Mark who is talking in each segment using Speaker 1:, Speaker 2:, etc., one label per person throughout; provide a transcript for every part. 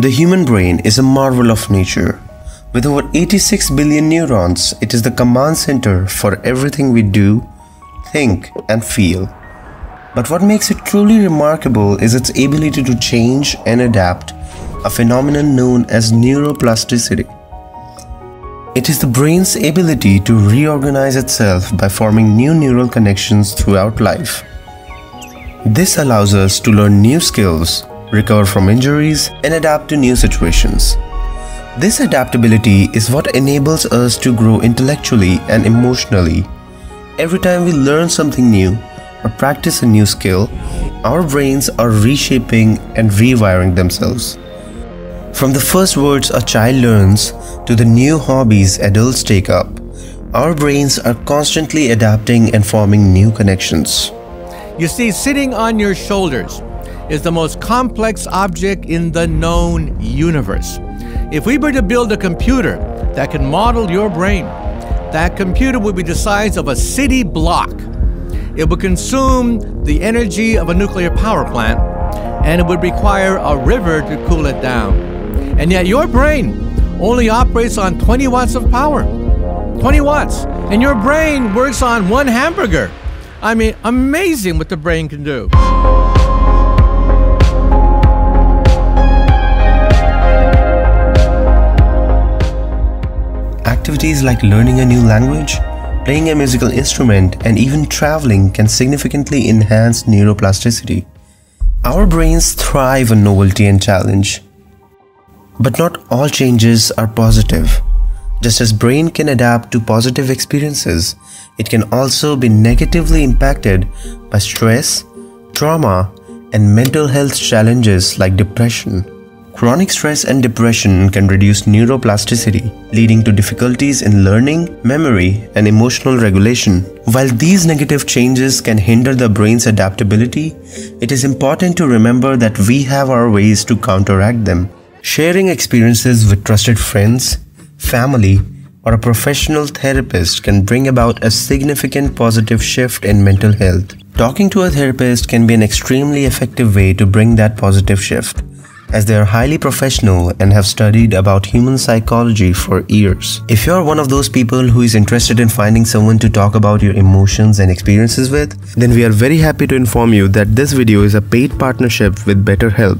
Speaker 1: The human brain is a marvel of nature. With over 86 billion neurons, it is the command center for everything we do, think, and feel. But what makes it truly remarkable is its ability to change and adapt, a phenomenon known as neuroplasticity. It is the brain's ability to reorganize itself by forming new neural connections throughout life. This allows us to learn new skills, recover from injuries, and adapt to new situations. This adaptability is what enables us to grow intellectually and emotionally. Every time we learn something new or practice a new skill, our brains are reshaping and rewiring themselves. From the first words a child learns to the new hobbies adults take up, our brains are constantly adapting and forming new connections.
Speaker 2: You see, sitting on your shoulders is the most complex object in the known universe. If we were to build a computer that can model your brain, that computer would be the size of a city block. It would consume the energy of a nuclear power plant, and it would require a river to cool it down. And yet, your brain only operates on 20 watts of power. 20 watts. And your brain works on one hamburger. I mean, amazing what the brain can do.
Speaker 1: Activities like learning a new language, playing a musical instrument, and even traveling can significantly enhance neuroplasticity. Our brains thrive on novelty and challenge. But not all changes are positive. Just as brain can adapt to positive experiences, it can also be negatively impacted by stress, trauma, and mental health challenges like depression. Chronic stress and depression can reduce neuroplasticity, leading to difficulties in learning, memory, and emotional regulation. While these negative changes can hinder the brain's adaptability, it is important to remember that we have our ways to counteract them. Sharing experiences with trusted friends, family, or a professional therapist can bring about a significant positive shift in mental health. Talking to a therapist can be an extremely effective way to bring that positive shift as they are highly professional and have studied about human psychology for years. If you're one of those people who is interested in finding someone to talk about your emotions and experiences with, then we are very happy to inform you that this video is a paid partnership with BetterHelp.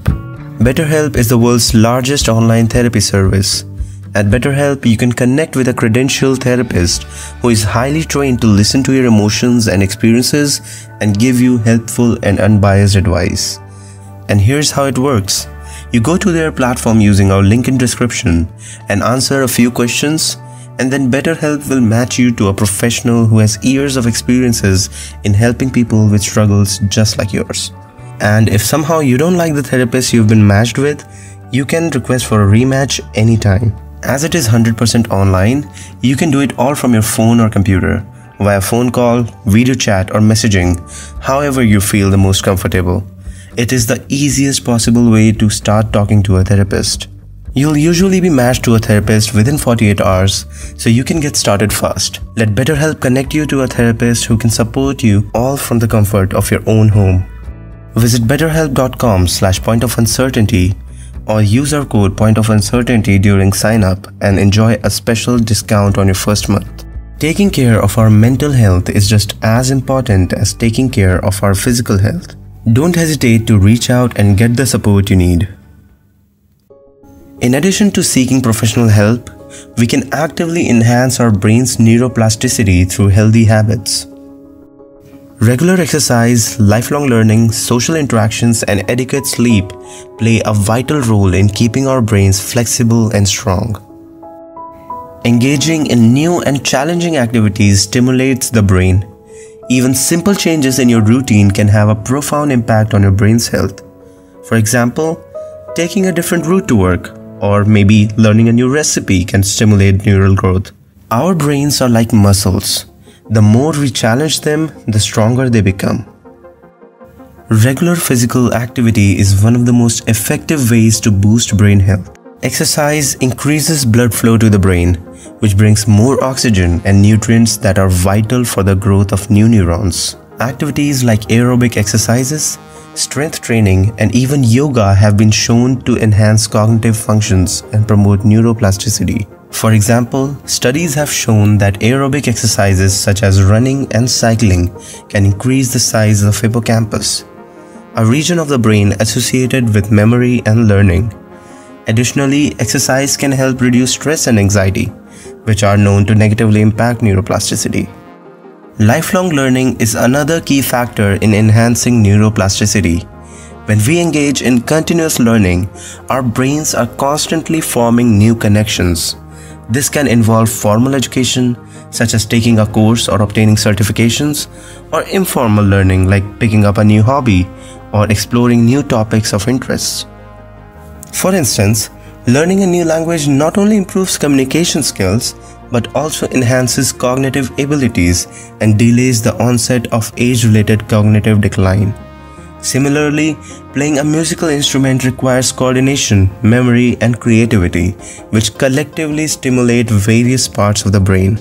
Speaker 1: BetterHelp is the world's largest online therapy service. At BetterHelp, you can connect with a credentialed therapist who is highly trained to listen to your emotions and experiences and give you helpful and unbiased advice. And here's how it works. You go to their platform using our link in description and answer a few questions and then BetterHelp will match you to a professional who has years of experiences in helping people with struggles just like yours. And if somehow you don't like the therapist you've been matched with, you can request for a rematch anytime. As it is 100% online, you can do it all from your phone or computer, via phone call, video chat, or messaging, however you feel the most comfortable. It is the easiest possible way to start talking to a therapist. You'll usually be matched to a therapist within 48 hours, so you can get started fast. Let BetterHelp connect you to a therapist who can support you all from the comfort of your own home. Visit betterhelp.com slash point of uncertainty or use our code point of uncertainty during sign up and enjoy a special discount on your first month. Taking care of our mental health is just as important as taking care of our physical health. Don't hesitate to reach out and get the support you need. In addition to seeking professional help, we can actively enhance our brain's neuroplasticity through healthy habits. Regular exercise, lifelong learning, social interactions, and adequate sleep play a vital role in keeping our brains flexible and strong. Engaging in new and challenging activities stimulates the brain, even simple changes in your routine can have a profound impact on your brain's health. For example, taking a different route to work, or maybe learning a new recipe can stimulate neural growth. Our brains are like muscles. The more we challenge them, the stronger they become. Regular physical activity is one of the most effective ways to boost brain health. Exercise increases blood flow to the brain, which brings more oxygen and nutrients that are vital for the growth of new neurons. Activities like aerobic exercises, strength training, and even yoga have been shown to enhance cognitive functions and promote neuroplasticity. For example, studies have shown that aerobic exercises such as running and cycling can increase the size of hippocampus, a region of the brain associated with memory and learning. Additionally, exercise can help reduce stress and anxiety, which are known to negatively impact neuroplasticity. Lifelong learning is another key factor in enhancing neuroplasticity. When we engage in continuous learning, our brains are constantly forming new connections. This can involve formal education, such as taking a course or obtaining certifications, or informal learning like picking up a new hobby or exploring new topics of interest. For instance, learning a new language not only improves communication skills but also enhances cognitive abilities and delays the onset of age-related cognitive decline. Similarly, playing a musical instrument requires coordination, memory, and creativity, which collectively stimulate various parts of the brain.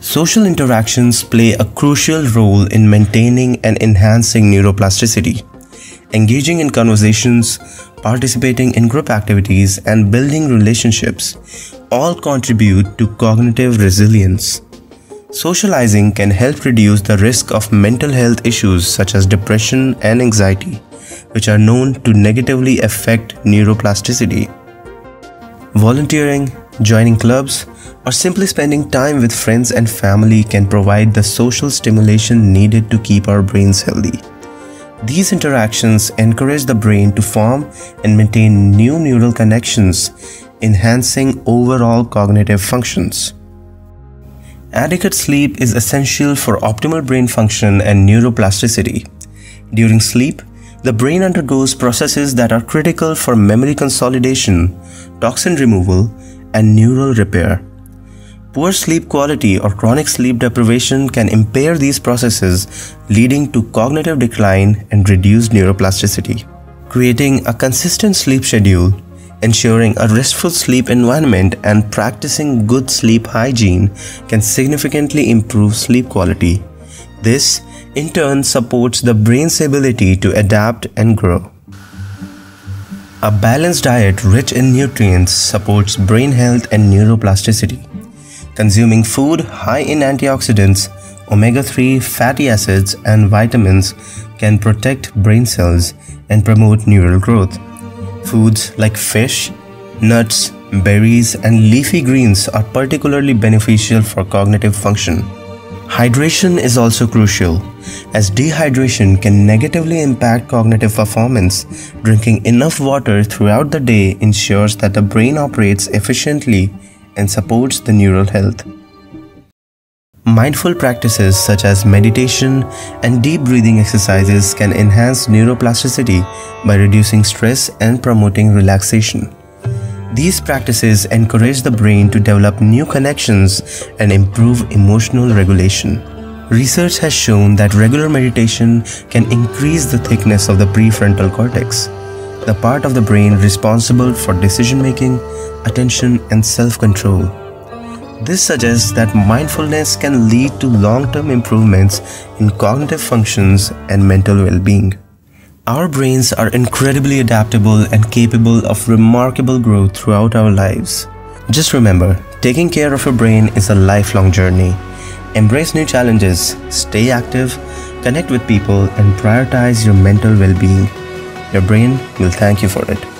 Speaker 1: Social interactions play a crucial role in maintaining and enhancing neuroplasticity. Engaging in conversations, participating in group activities, and building relationships all contribute to cognitive resilience. Socializing can help reduce the risk of mental health issues such as depression and anxiety, which are known to negatively affect neuroplasticity. Volunteering, joining clubs, or simply spending time with friends and family can provide the social stimulation needed to keep our brains healthy. These interactions encourage the brain to form and maintain new neural connections, enhancing overall cognitive functions. Adequate sleep is essential for optimal brain function and neuroplasticity. During sleep, the brain undergoes processes that are critical for memory consolidation, toxin removal, and neural repair. Poor sleep quality or chronic sleep deprivation can impair these processes, leading to cognitive decline and reduced neuroplasticity. Creating a consistent sleep schedule, ensuring a restful sleep environment, and practicing good sleep hygiene can significantly improve sleep quality. This, in turn, supports the brain's ability to adapt and grow. A balanced diet rich in nutrients supports brain health and neuroplasticity. Consuming food high in antioxidants, omega-3 fatty acids and vitamins can protect brain cells and promote neural growth. Foods like fish, nuts, berries and leafy greens are particularly beneficial for cognitive function. Hydration is also crucial, as dehydration can negatively impact cognitive performance. Drinking enough water throughout the day ensures that the brain operates efficiently and supports the neural health. Mindful practices such as meditation and deep breathing exercises can enhance neuroplasticity by reducing stress and promoting relaxation. These practices encourage the brain to develop new connections and improve emotional regulation. Research has shown that regular meditation can increase the thickness of the prefrontal cortex, the part of the brain responsible for decision making, attention, and self control. This suggests that mindfulness can lead to long term improvements in cognitive functions and mental well being. Our brains are incredibly adaptable and capable of remarkable growth throughout our lives. Just remember, taking care of your brain is a lifelong journey. Embrace new challenges, stay active, connect with people, and prioritize your mental well being. Your brain will thank you for it.